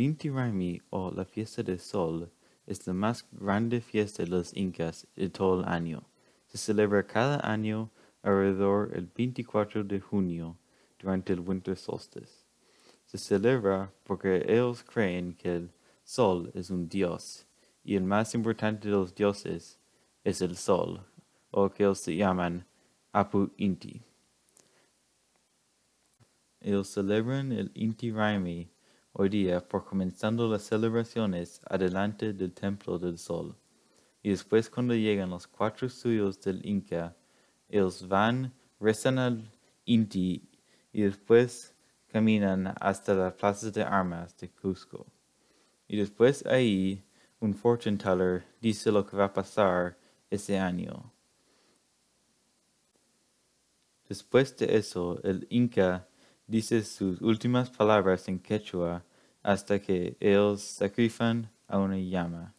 Inti Raymi o la fiesta del sol es la más grande fiesta de los incas de todo el año. Se celebra cada año alrededor del 24 de junio durante el winter solstice. Se celebra porque ellos creen que el sol es un dios y el más importante de los dioses es el sol, o que ellos se llaman Apu Inti. Ellos celebran el Inti Raymi hoy día por comenzando las celebraciones adelante del Templo del Sol. Y después cuando llegan los cuatro suyos del Inca, ellos van, rezan al Inti y después caminan hasta la plaza de armas de Cusco. Y después ahí un fortune teller dice lo que va a pasar ese año. Después de eso, el Inca dice sus últimas palabras en quechua hasta que ellos sacrifican a una llama.